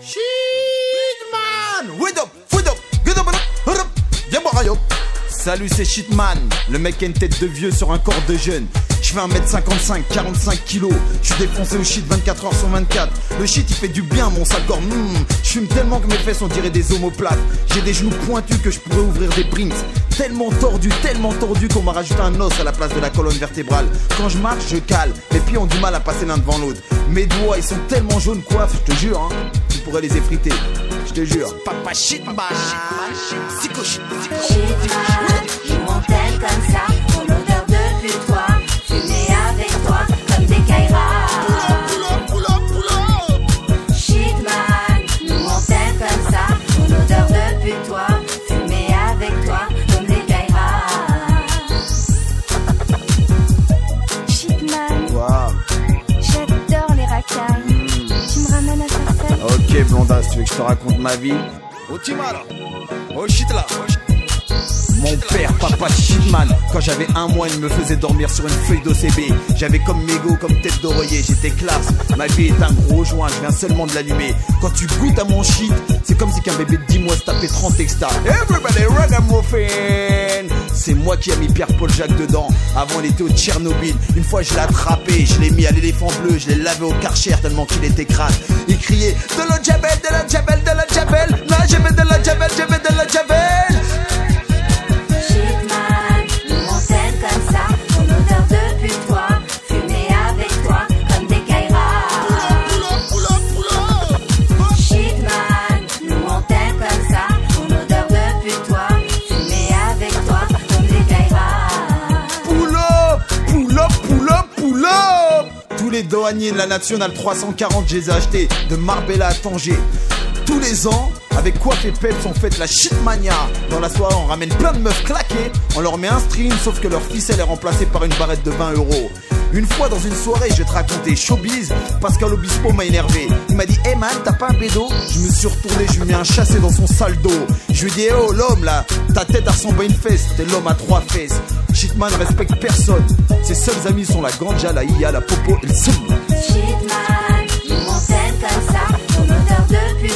Shitman up, up, up, up, viens boire. Salut c'est Shitman, le mec a une tête de vieux sur un corps de jeune. Je fais 1m55, 45 kilos. Je suis défoncé au shit 24 heures sur 24. Le shit il fait du bien mon sale corps. Mmh. Je fume tellement que mes fesses on dirait des omoplates. J'ai des genoux pointus que je pourrais ouvrir des brinks. Tellement tordu, tellement tordu qu'on m'a rajouté un os à la place de la colonne vertébrale. Quand je marche, je cale. Mes pieds ont du mal à passer l'un devant l'autre. Mes doigts ils sont tellement jaunes coiffe, je te jure, hein. Pourrais les effriter. Je te jure. Papa shitman. Psycho shit. Shitman, ils montaient comme ça, Ok Blonda, si tu veux que je te raconte ma vie. Oh Oh mon père, papa shitman. Quand j'avais un mois, il me faisait dormir sur une feuille d'OCB J'avais comme mégot, comme tête d'oreiller J'étais classe, ma vie est un gros joint Je viens seulement de l'allumer. Quand tu goûtes à mon shit C'est comme si qu'un bébé de 10 mois se tapait 30 extas. Everybody ragamuffin C'est moi qui ai mis Pierre-Paul Jacques dedans. Avant il était au Tchernobyl. Une fois je l'ai attrapé, je l'ai mis à l'éléphant bleu. Je l'ai lavé au karcher tellement qu'il était crade. Il criait De jabel, de la jabel, de jabel les douaniers de la nationale 340, je les ai achetés de Marbella à Tanger. Tous les ans, avec Coiffe et Peps, on fête la shitmania. Dans la soirée, on ramène plein de meufs claquées, on leur met un string, sauf que leur ficelle est remplacée par une barrette de 20 euros. Une fois dans une soirée, je vais te raconter showbiz, Pascal Obispo m'a énervé. Il m'a dit, hey man, t'as pas un bédo? Je me suis retourné, je lui ai mis un chassé dans son sale dos. Je lui ai dit, oh l'homme là, ta tête ressemble à une fesse, t'es l'homme à trois fesses. Shitman respecte personne. Ses seuls amis sont la ganja, la IA, la popo et le Shitman, comme ça, ton de.